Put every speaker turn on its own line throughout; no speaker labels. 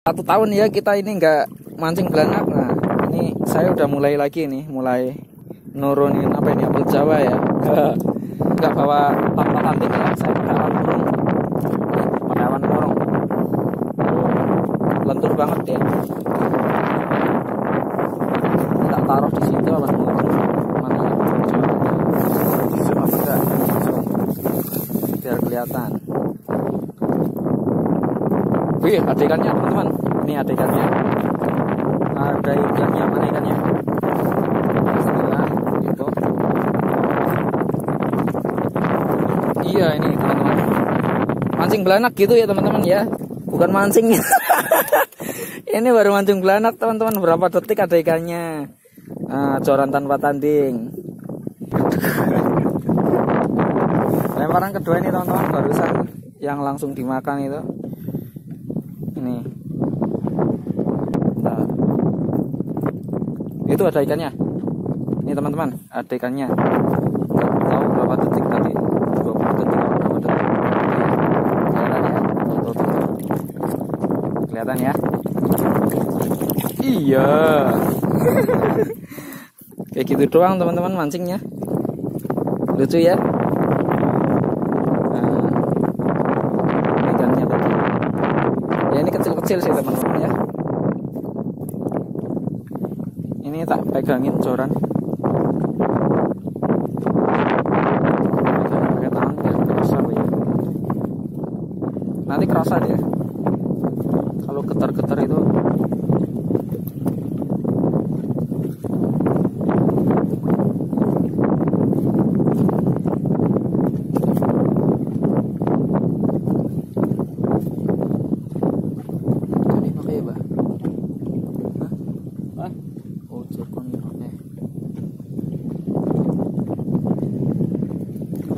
satu tahun ya kita ini nggak mancing belanak nah ini saya udah mulai lagi nih mulai nurunin apa ini apel jawa ya. Nggak bawa tanpa tanding ya saya pakai awan burung. Pakai awan burung. Lentur banget ya. Kita taruh di situ awan burung. Mana zoom apa enggak biar kelihatan Wih, ada ikannya teman-teman. Ini ada ikannya. Ada ikannya, mana ikannya? Iya ini teman-teman. Mancing belanak gitu ya teman-teman ya. Bukan mancing. ini baru mancing belanak teman-teman. Berapa detik ada ikannya? Nah, coran tanpa tanding. Lemparan kedua ini teman-teman barusan yang langsung dimakan itu ini. Nah. itu ada ikannya? Ini teman-teman ada ikannya. Nggak tahu berapa detik tadi. 20 detik berapa detik. Kelihatan ya? Tuh, tuh, tuh. kelihatan ya? Iya. Kayak gitu doang teman-teman mancingnya. Lucu ya ya kecil-kecil sih teman-teman ya. Ini tak pegangin joran pakai tangan ya. Nanti kerasa dia kalau getar-getar itu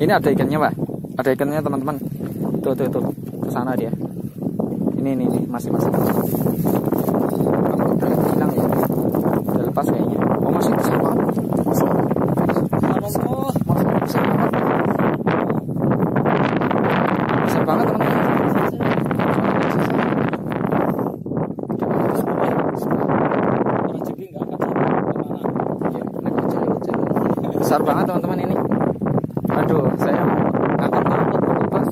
Ini ada ikannya, Pak. Ada ikannya, teman-teman. Tuh, tuh, tuh. Ke sana dia. Ini, ini, ini. Masih, masih. Hilang ya. Udah lepas kayaknya. Oh, masih besar banget. Besar banget. Banget, teman-teman. Besar banget, teman-teman ini. Aduh, saya ngangkat takut lepas.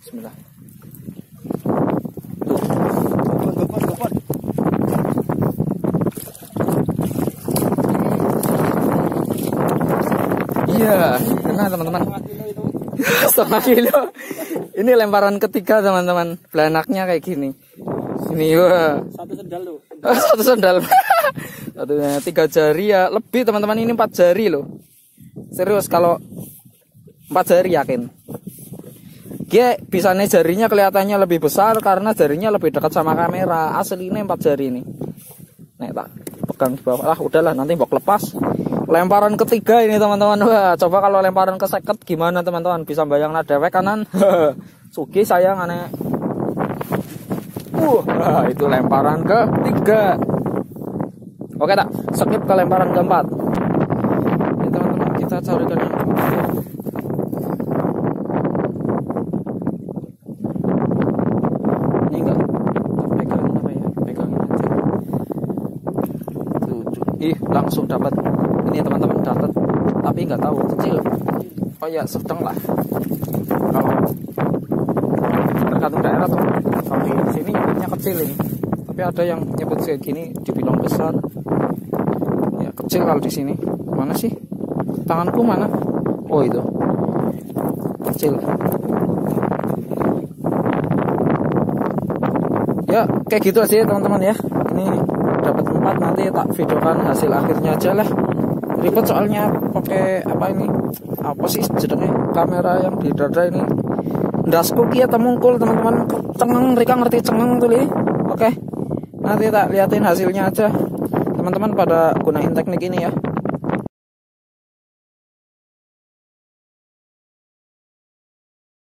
Bismillah. Tuh. Iya, kena teman-teman. Setengah kilo. Ini lemparan ketiga teman-teman. Belanaknya kayak gini. Ini wah.
Satu sendal
satu sendal satunya tiga jari ya. Lebih teman-teman ini empat jari loh. Serius kalau empat jari yakin. Dia bisa nih jarinya kelihatannya lebih besar karena jarinya lebih dekat sama kamera. Asli ini empat jari ini. Nih tak pegang di bawah. Lah udahlah nanti bok lepas. Lemparan ketiga ini teman-teman. Wah coba kalau lemparan ke seket gimana teman-teman? Bisa bayang dewek kanan? Suki sayang aneh Uh, itu lemparan ke tiga. Oke tak, skip ke lemparan keempat. Ini teman-teman kita carikan yang. Ini enggak apa ya? Aja. Ih, langsung dapat. Ini teman-teman dapat, tapi nggak tahu kecil. Oh ya, sedang lah. Kalau tergantung daerah tuh kalau di nyebutnya kecil ini. Tapi ada yang nyebut kayak gini dibilang besar. Ya kecil kalau di sini. Mana sih? Tanganku mana? Oh itu. Kecil. Ya kayak gitu aja teman-teman ya. Ini dapat empat nanti tak videokan hasil akhirnya aja lah. Ribet soalnya pakai apa ini? Apa sih jedengnya kamera yang di dada ini dasku kia temungkul teman-teman. Cengeng mereka ngerti cengeng tuh li. Oke. Nanti tak liatin hasilnya aja. Teman-teman pada gunain teknik ini ya